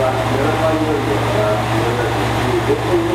は7番乗りですから、7時15す